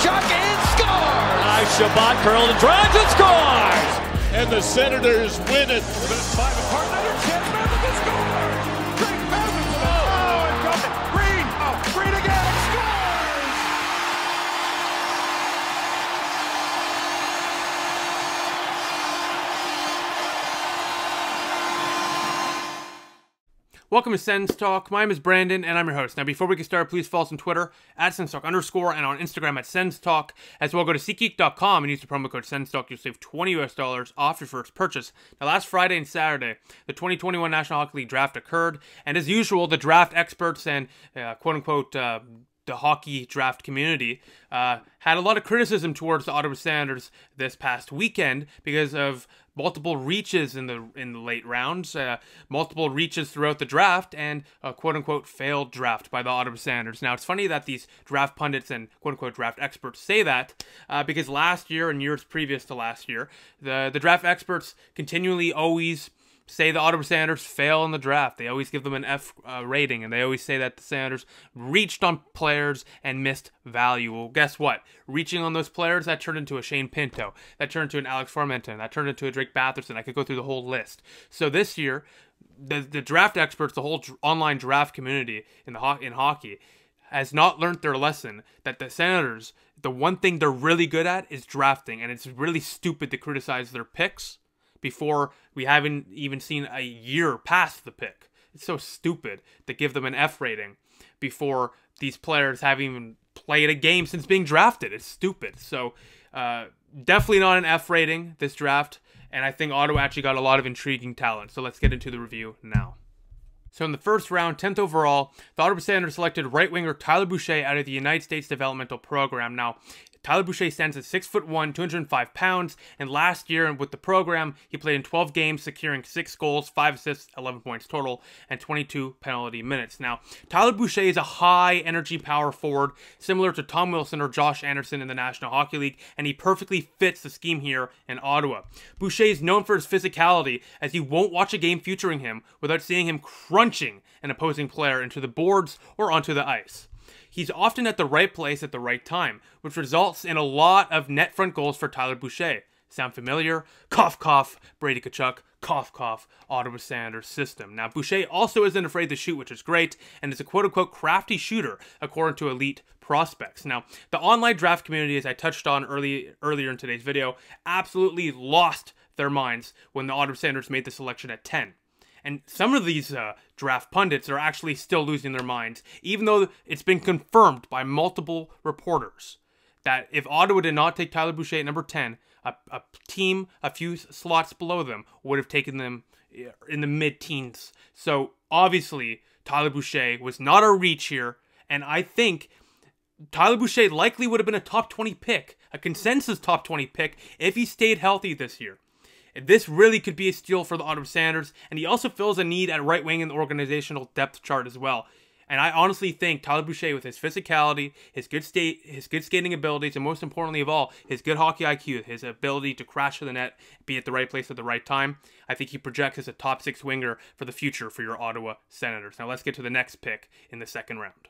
Tkachuk and scores! Nice Chabot curled and drives and scores! And the Senators win it. Welcome to Sens Talk. My name is Brandon, and I'm your host. Now, before we get started, please follow us on Twitter at SensTalk underscore and on Instagram at Sens Talk. As well, go to SeatGeek.com and use the promo code SensTalk. You'll save 20 US dollars off your first purchase. Now, last Friday and Saturday, the 2021 National Hockey League draft occurred, and as usual, the draft experts and uh, quote unquote uh, the hockey draft community uh, had a lot of criticism towards the Ottawa Senators this past weekend because of multiple reaches in the in the late rounds, uh, multiple reaches throughout the draft, and a quote unquote failed draft by the Ottawa Senators. Now it's funny that these draft pundits and quote unquote draft experts say that uh, because last year and years previous to last year, the the draft experts continually always say the Ottawa Senators fail in the draft. They always give them an F uh, rating, and they always say that the Senators reached on players and missed value. Well, guess what? Reaching on those players, that turned into a Shane Pinto. That turned into an Alex Formenton. That turned into a Drake Batherson. I could go through the whole list. So this year, the, the draft experts, the whole dr- online draft community in, the ho- in hockey, has not learned their lesson that the Senators, the one thing they're really good at is drafting, and it's really stupid to criticize their picks before we haven't even seen a year past the pick. It's so stupid to give them an F rating before these players haven't even played a game since being drafted. It's stupid. So, uh, definitely not an F rating this draft. And I think Ottawa actually got a lot of intriguing talent. So let's get into the review now. So in the first round, 10th overall, the Ottawa Senators selected right winger Tyler Boucher out of the United States Developmental Program. Now, Tyler Boucher stands at 6 foot 1, 205 pounds, and last year with the program, he played in 12 games, securing 6 goals, 5 assists, 11 points total, and 22 penalty minutes. Now, Tyler Boucher is a high energy power forward, similar to Tom Wilson or Josh Anderson in the National Hockey League, and he perfectly fits the scheme here in Ottawa. Boucher is known for his physicality, as you won't watch a game featuring him without seeing him crunching an opposing player into the boards or onto the ice he's often at the right place at the right time, which results in a lot of net front goals for Tyler Boucher. Sound familiar? Cough, cough, Brady Tkachuk, cough, cough, Ottawa Senators system. Now, Boucher also isn't afraid to shoot, which is great, and is a quote unquote crafty shooter, according to elite prospects. Now, the online draft community, as I touched on early earlier in today's video, absolutely lost their minds when the Ottawa Senators made the selection at 10. And some of these uh, draft pundits are actually still losing their minds, even though it's been confirmed by multiple reporters that if Ottawa did not take Tyler Boucher at number 10, a, a team a few slots below them would have taken them uh, in the mid teens. So obviously, Tyler Boucher was not a reach here, and I think Tyler Boucher likely would have been a top 20 pick, a consensus top 20 pick, if he stayed healthy this year. This really could be a steal for the Ottawa Senators, and he also fills a need at right wing in the organizational depth chart as well. And I honestly think Tyler Boucher, with his physicality, his good state, his good skating abilities, and most importantly of all, his good hockey IQ, his ability to crash to the net, be at the right place at the right time, I think he projects as a top six winger for the future for your Ottawa Senators. Now let's get to the next pick in the second round.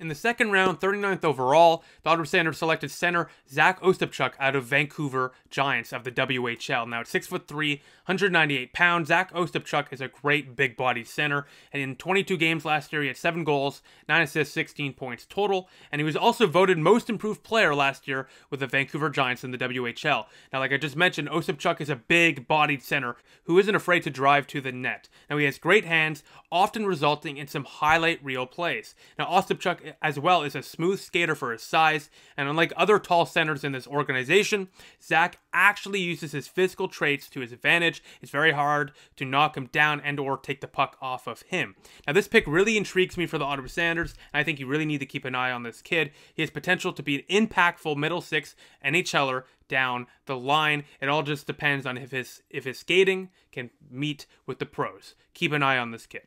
In the second round, 39th overall, the Ottawa Senators selected center Zach Ostapchuk out of Vancouver Giants of the WHL. Now, at 6'3", 198 pounds, Zach Ostapchuk is a great big body center. And in 22 games last year, he had 7 goals, 9 assists, 16 points total. And he was also voted most improved player last year with the Vancouver Giants in the WHL. Now, like I just mentioned, Ostapchuk is a big bodied center who isn't afraid to drive to the net. Now, he has great hands, often resulting in some highlight reel plays. Now, Ostapchuk as well is a smooth skater for his size, and unlike other tall centers in this organization, Zach actually uses his physical traits to his advantage. It's very hard to knock him down and or take the puck off of him. Now this pick really intrigues me for the Ottawa Senators, and I think you really need to keep an eye on this kid. He has potential to be an impactful middle six NHLer down the line. It all just depends on if his if his skating can meet with the pros. Keep an eye on this kid.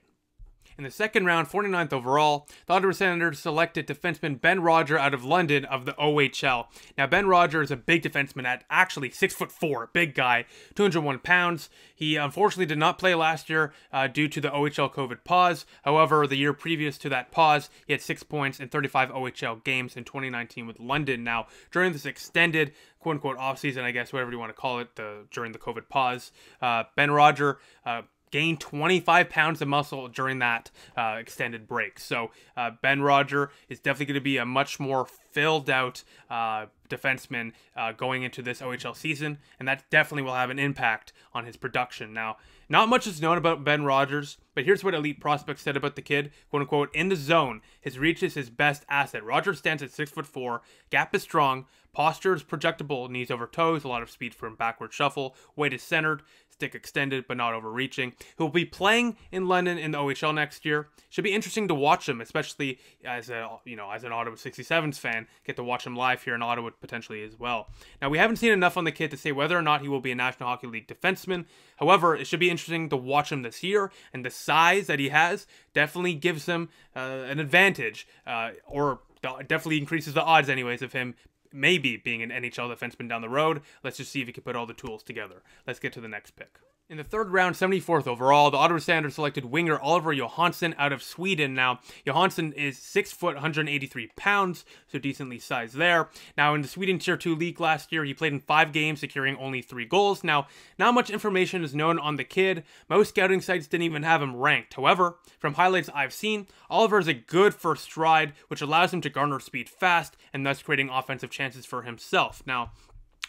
In the second round, 49th overall, the Ottawa Senators selected defenseman Ben Roger out of London of the OHL. Now, Ben Roger is a big defenseman at actually six foot four, big guy, 201 pounds. He unfortunately did not play last year uh, due to the OHL COVID pause. However, the year previous to that pause, he had six points in 35 OHL games in 2019 with London. Now, during this extended quote unquote offseason, I guess, whatever you want to call it, the, during the COVID pause, uh, Ben Roger uh, gained 25 pounds of muscle during that uh, extended break. So uh, Ben Roger is definitely going to be a much more filled out uh, defenseman uh, going into this OHL season, and that definitely will have an impact on his production. Now, not much is known about Ben Rogers, but here's what Elite Prospects said about the kid: "quote unquote," in the zone, his reach is his best asset. Rogers stands at six foot four, gap is strong, posture is projectable, knees over toes, a lot of speed from backward shuffle, weight is centered, stick extended but not overreaching. He'll be playing in London in the OHL next year. Should be interesting to watch him, especially as a you know as an Ottawa 67s fan, get to watch him live here in Ottawa potentially as well. Now we haven't seen enough on the kid to say whether or not he will be a National Hockey League defenseman. However, it should be interesting to watch him this year, and the size that he has definitely gives him uh, an advantage, uh, or definitely increases the odds, anyways, of him maybe being an NHL defenseman down the road. Let's just see if he can put all the tools together. Let's get to the next pick. In the third round, 74th overall, the Ottawa Senators selected winger Oliver Johansson out of Sweden. Now, Johansson is 6 foot 183 pounds, so decently sized there. Now, in the Sweden Tier 2 league last year, he played in 5 games, securing only 3 goals. Now, not much information is known on the kid. Most scouting sites didn't even have him ranked. However, from highlights I've seen, Oliver is a good first stride, which allows him to garner speed fast and thus creating offensive chances for himself. Now,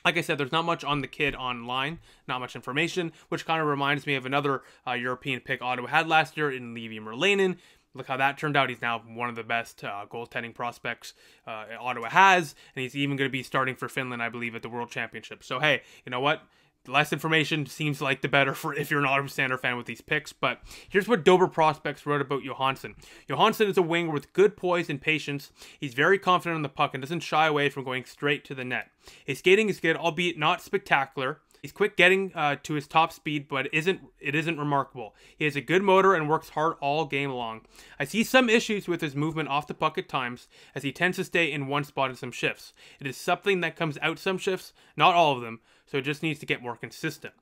like I said, there's not much on the kid online, not much information, which kind of reminds me of another uh, European pick Ottawa had last year in Leevi Meriläinen. Look how that turned out. He's now one of the best uh, goaltending prospects uh, Ottawa has, and he's even going to be starting for Finland, I believe, at the World Championship. So, hey, you know what? Less information seems like the better for if you're an Ottawa Standard fan with these picks. But here's what Dobber Prospects wrote about Johansson. Johansson is a winger with good poise and patience. He's very confident on the puck and doesn't shy away from going straight to the net. His skating is good, albeit not spectacular. He's quick getting uh, to his top speed, but isn't it isn't remarkable. He has a good motor and works hard all game long. I see some issues with his movement off the puck at times, as he tends to stay in one spot in some shifts. It is something that comes out some shifts, not all of them, so it just needs to get more consistent.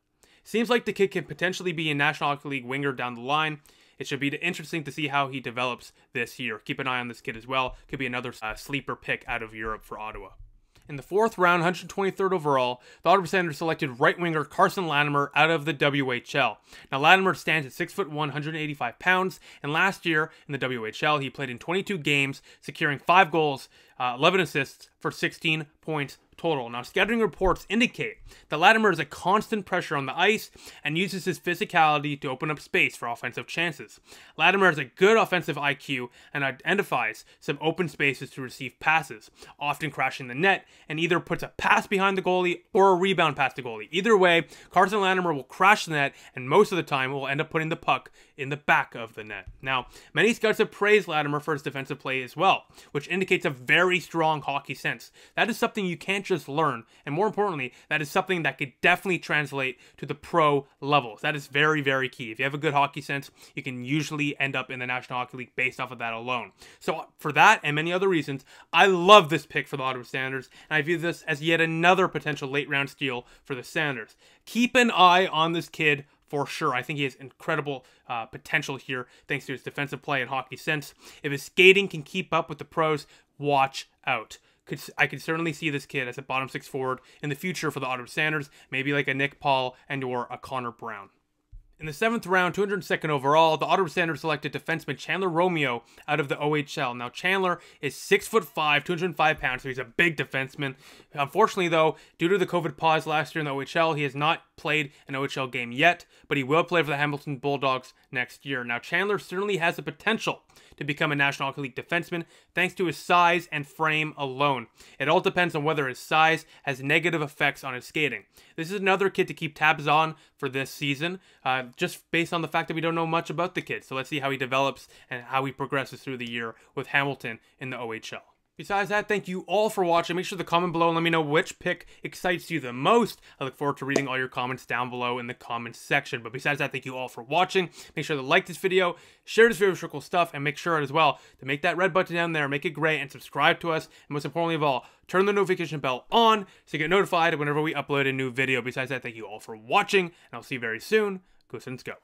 Seems like the kid can potentially be a National Hockey League winger down the line. It should be interesting to see how he develops this year. Keep an eye on this kid as well. Could be another uh, sleeper pick out of Europe for Ottawa. In the fourth round, 123rd overall, the Ottawa Senators selected right winger Carson Latimer out of the WHL. Now, Latimer stands at 6 foot 185 pounds, and last year in the WHL, he played in 22 games, securing 5 goals, uh, 11 assists for 16 points total. Now, scouting reports indicate that Latimer is a constant pressure on the ice and uses his physicality to open up space for offensive chances. Latimer has a good offensive IQ and identifies some open spaces to receive passes, often crashing the net, and either puts a pass behind the goalie or a rebound past the goalie. Either way, Carson Latimer will crash the net and most of the time will end up putting the puck in the back of the net. Now, many scouts have praised Latimer for his defensive play as well, which indicates a very strong hockey sense. That is something you can't just learn. And more importantly, that is something that could definitely translate to the pro levels. That is very, very key. If you have a good hockey sense, you can usually end up in the National Hockey League based off of that alone. So, uh, for that and many other reasons, I love this pick for the Ottawa Senators, and I view this as yet another potential late round steal for the Senators. Keep an eye on this kid for sure. I think he has incredible uh, potential here thanks to his defensive play and hockey sense. If his skating can keep up with the pros, watch out could I could certainly see this kid as a bottom six forward in the future for the Ottawa Senators, maybe like a Nick Paul and or a Connor Brown. In the seventh round, 202nd overall, the Ottawa Senators selected defenseman Chandler Romeo out of the OHL. Now Chandler is six foot five, 205 pounds, so he's a big defenseman. Unfortunately, though, due to the COVID pause last year in the OHL, he has not played an OHL game yet, but he will play for the Hamilton Bulldogs next year. Now Chandler certainly has the potential to become a National Hockey League defenseman thanks to his size and frame alone. It all depends on whether his size has negative effects on his skating. This is another kid to keep tabs on for this season, uh, just based on the fact that we don't know much about the kid. So let's see how he develops and how he progresses through the year with Hamilton in the OHL. Besides that, thank you all for watching. Make sure to comment below and let me know which pick excites you the most. I look forward to reading all your comments down below in the comments section. But besides that, thank you all for watching. Make sure to like this video, share this video with your cool stuff, and make sure as well to make that red button down there, make it gray, and subscribe to us. And most importantly of all, turn the notification bell on so you get notified whenever we upload a new video. Besides that, thank you all for watching, and I'll see you very soon. Go Sens Go.